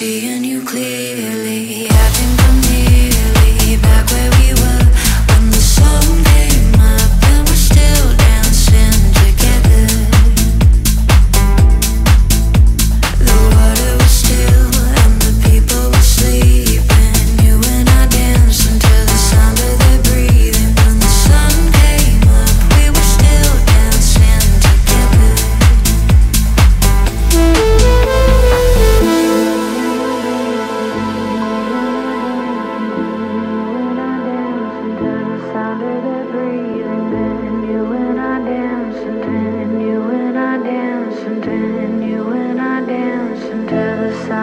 seeing you clearly. I think I'm nearly back where we were.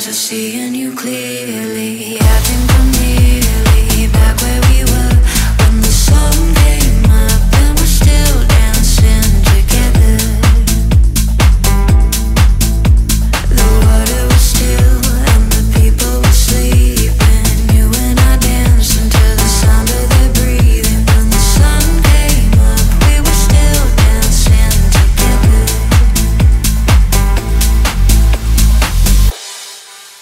eyes are seeing you clearly.